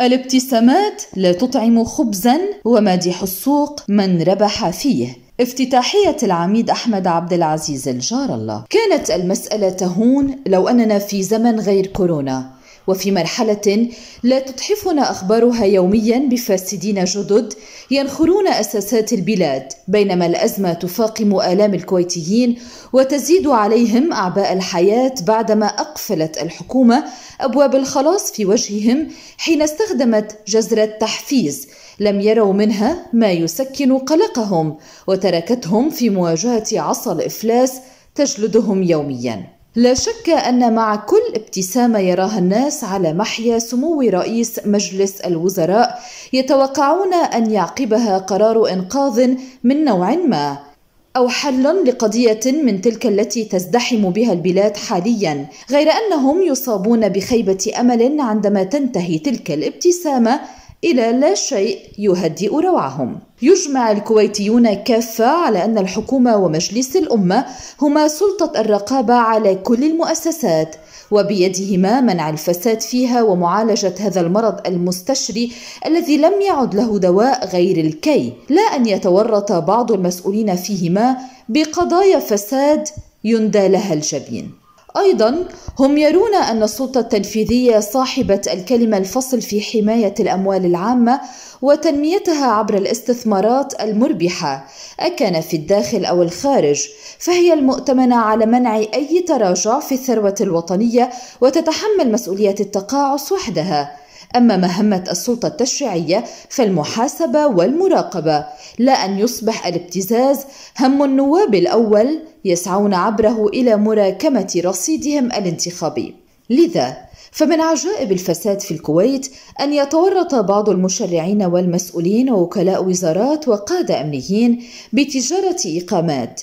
الابتسامات لا تطعم خبزا ومادح السوق من ربح فيه. افتتاحية العميد أحمد عبد العزيز الجار الله. كانت المسألة تهون لو أننا في زمن غير كورونا. وفي مرحلة لا تتحفنا أخبارها يوميا بفاسدين جدد ينخرون أساسات البلاد بينما الأزمة تفاقم آلام الكويتيين وتزيد عليهم أعباء الحياة بعدما أقفلت الحكومة أبواب الخلاص في وجههم حين استخدمت جزر التحفيز. لم يروا منها ما يسكن قلقهم وتركتهم في مواجهة عصا الإفلاس تجلدهم يوميا. لا شك أن مع كل ابتسامة يراها الناس على محيا سمو رئيس مجلس الوزراء يتوقعون أن يعقبها قرار إنقاذ من نوع ما أو حل لقضية من تلك التي تزدحم بها البلاد حاليا غير أنهم يصابون بخيبة أمل عندما تنتهي تلك الابتسامة إلى لا شيء يهدئ روعهم. يجمع الكويتيون كافة على أن الحكومة ومجلس الأمة هما سلطة الرقابة على كل المؤسسات وبيدهما منع الفساد فيها ومعالجة هذا المرض المستشري الذي لم يعد له دواء غير الكي. لا أن يتورط بعض المسؤولين فيهما بقضايا فساد يندى لها الجبين. أيضا هم يرون أن السلطة التنفيذية صاحبة الكلمة الفصل في حماية الأموال العامة وتنميتها عبر الاستثمارات المربحة اكان في الداخل أو الخارج فهي المؤتمنة على منع أي تراجع في الثروة الوطنية وتتحمل مسؤولية التقاعس وحدها. أما مهمة السلطة التشريعية فالمحاسبة والمراقبة لا أن يصبح الابتزاز هم النواب الأول يسعون عبره إلى مراكمة رصيدهم الانتخابي. لذا فمن عجائب الفساد في الكويت أن يتورط بعض المشرعين والمسؤولين ووكلاء وزارات وقادة أمنيين بتجارة إقامات.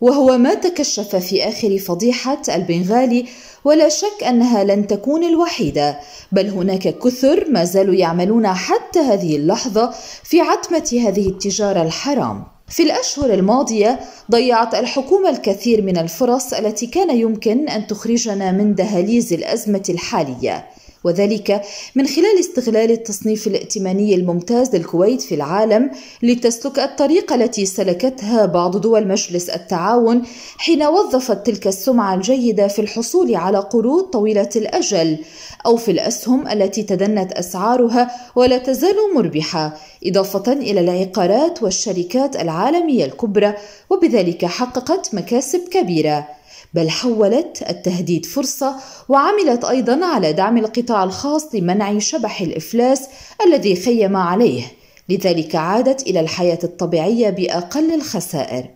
وهو ما تكشف في آخر فضيحة البنغالي ولا شك أنها لن تكون الوحيدة بل هناك كثر ما زالوا يعملون حتى هذه اللحظة في عتمة هذه التجارة الحرام. في الأشهر الماضية ضيعت الحكومة الكثير من الفرص التي كان يمكن أن تخرجنا من دهاليز الأزمة الحالية. وذلك من خلال استغلال التصنيف الائتماني الممتاز للكويت في العالم لتسلك الطريقة التي سلكتها بعض دول مجلس التعاون حين وظفت تلك السمعة الجيدة في الحصول على قروض طويلة الأجل أو في الأسهم التي تدنت أسعارها ولا تزال مربحة إضافة إلى العقارات والشركات العالمية الكبرى وبذلك حققت مكاسب كبيرة. بل حولت التهديد فرصة وعملت أيضا على دعم القطاع الخاص لمنع شبح الإفلاس الذي خيم عليه. لذلك عادت إلى الحياة الطبيعية بأقل الخسائر.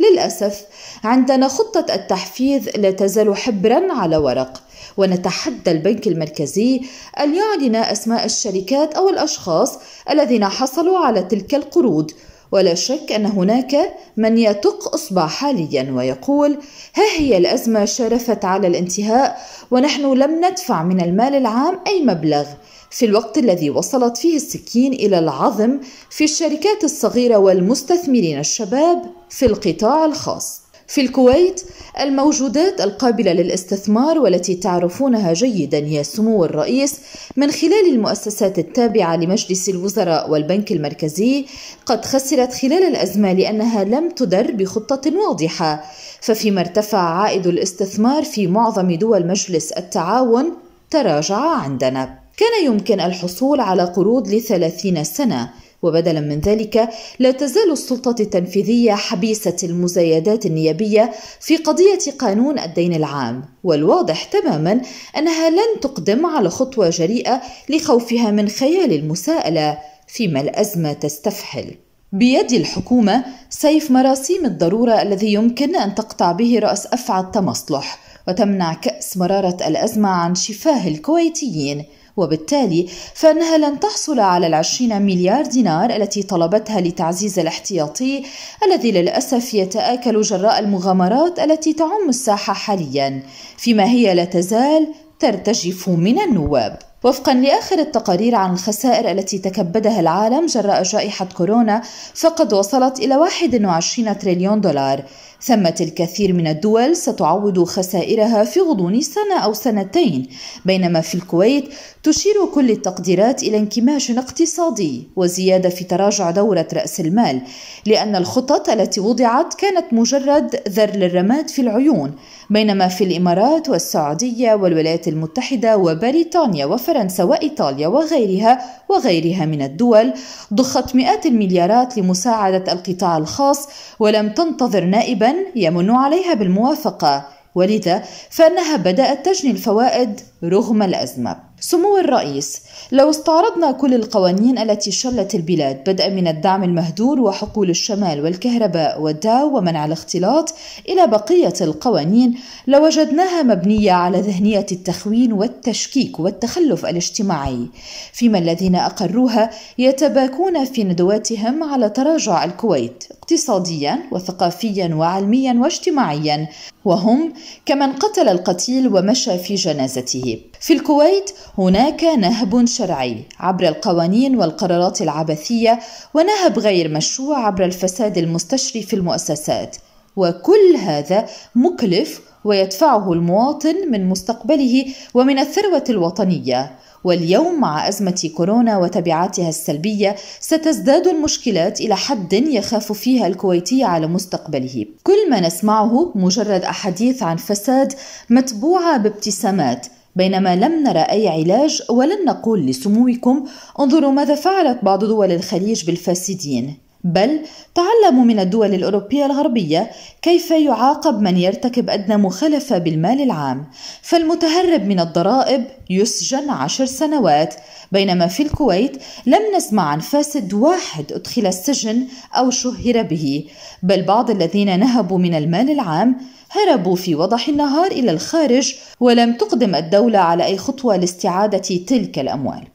للأسف عندنا خطة التحفيز لا تزال حبرا على ورق ونتحدى البنك المركزي أن يعلن أسماء الشركات أو الأشخاص الذين حصلوا على تلك القروض ولا شك أن هناك من يتق إصبع حاليا ويقول ها هي الأزمة شرفت على الانتهاء ونحن لم ندفع من المال العام أي مبلغ. في الوقت الذي وصلت فيه السكين إلى العظم في الشركات الصغيرة والمستثمرين الشباب في القطاع الخاص. في الكويت الموجودات القابلة للاستثمار والتي تعرفونها جيدا يا سمو الرئيس من خلال المؤسسات التابعة لمجلس الوزراء والبنك المركزي. قد خسرت خلال الأزمة لأنها لم تدر بخطة واضحة. ففيما ارتفع عائد الاستثمار في معظم دول مجلس التعاون تراجع عندنا. كان يمكن الحصول على قروض لثلاثين سنة. وبدلا من ذلك لا تزال السلطة التنفيذية حبيسة المزايدات النيابية في قضية قانون الدين العام. والواضح تماما أنها لن تقدم على خطوة جريئة لخوفها من خيال المساءلة فيما الأزمة تستفحل. بيد الحكومة سيف مراسيم الضرورة الذي يمكن أن تقطع به رأس أفعى التمصلح وتمنع كأس مرارة الأزمة عن شفاه الكويتيين. وبالتالي فإنها لن تحصل على العشرين مليار دينار التي طلبتها لتعزيز الاحتياطي الذي للأسف يتآكل جراء المغامرات التي تعم الساحة حاليا فيما هي لا تزال ترتجف من النواب. وفقا لآخر التقارير عن الخسائر التي تكبدها العالم جراء جائحة كورونا فقد وصلت إلى 21 تريليون دولار. ثمة الكثير من الدول ستعوض خسائرها في غضون سنة أو سنتين بينما في الكويت تشير كل التقديرات إلى انكماش اقتصادي وزيادة في تراجع دورة رأس المال لأن الخطط التي وضعت كانت مجرد ذر للرماد في العيون بينما في الإمارات والسعودية والولايات المتحدة وبريطانيا وفرنسا. وإيطاليا وغيرها وغيرها من الدول ضخت مئات المليارات لمساعدة القطاع الخاص ولم تنتظر نائبا يمن عليها بالموافقة ولذا فإنها بدأت تجني الفوائد رغم الأزمة. سمو الرئيس لو استعرضنا كل القوانين التي شلت البلاد بدءا من الدعم المهدور وحقول الشمال والكهرباء والداو ومنع الاختلاط إلى بقية القوانين لوجدناها مبنية على ذهنية التخوين والتشكيك والتخلف الاجتماعي. فيما الذين أقروها يتباكون في ندواتهم على تراجع الكويت. اقتصاديا وثقافيا وعلميا واجتماعيا وهم كمن قتل القتيل ومشى في جنازته. في الكويت هناك نهب شرعي عبر القوانين والقرارات العبثية ونهب غير مشروع عبر الفساد المستشري في المؤسسات. وكل هذا مكلف ويدفعه المواطن من مستقبله ومن الثروة الوطنية. واليوم مع أزمة كورونا وتبعاتها السلبية ستزداد المشكلات إلى حد يخاف فيها الكويتي على مستقبله. كل ما نسمعه مجرد أحاديث عن فساد متبوعة بابتسامات بينما لم نرى أي علاج ولن نقول لسموكم انظروا ماذا فعلت بعض دول الخليج بالفاسدين بل تعلموا من الدول الأوروبية الغربية كيف يعاقب من يرتكب أدنى مخالفة بالمال العام. فالمتهرب من الضرائب يسجن عشر سنوات بينما في الكويت لم نسمع عن فاسد واحد أدخل السجن أو شهر به. بل بعض الذين نهبوا من المال العام هربوا في وضح النهار إلى الخارج ولم تقدم الدولة على أي خطوة لاستعادة تلك الأموال.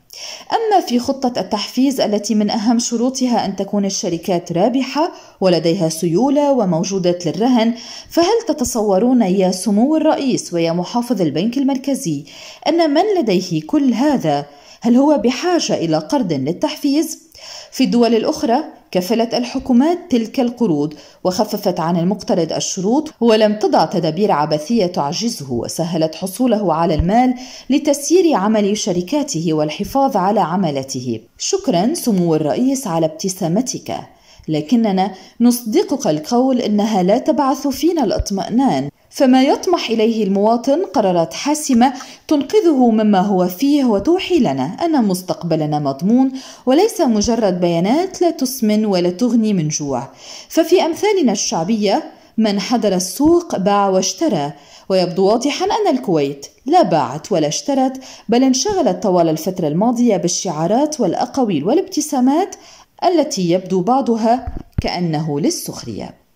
أما في خطة التحفيز التي من أهم شروطها أن تكون الشركات رابحة ولديها سيولة وموجودة للرهن فهل تتصورون يا سمو الرئيس ويا محافظ البنك المركزي أن من لديه كل هذا هل هو بحاجة إلى قرض للتحفيز؟ في الدول الأخرى كفلت الحكومات تلك القروض وخففت عن المقترض الشروط ولم تضع تدابير عبثية تعجزه وسهلت حصوله على المال لتسيير عمل شركاته والحفاظ على عملته. شكرا سمو الرئيس على ابتسامتك. لكننا نصدقك القول إنها لا تبعث فينا الاطمئنان. فما يطمح إليه المواطن قرارات حاسمة تنقذه مما هو فيه وتوحي لنا. ان مستقبلنا مضمون وليس مجرد بيانات لا تسمن ولا تغني من جوع. ففي أمثالنا الشعبية من حضر السوق باع واشترى. ويبدو واضحا أن الكويت لا باعت ولا اشترت بل انشغلت طوال الفترة الماضية بالشعارات والأقاويل والابتسامات التي يبدو بعضها كأنه للسخرية.